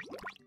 you